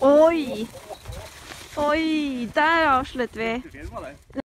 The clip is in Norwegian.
Oi! Oi, der avslutter vi.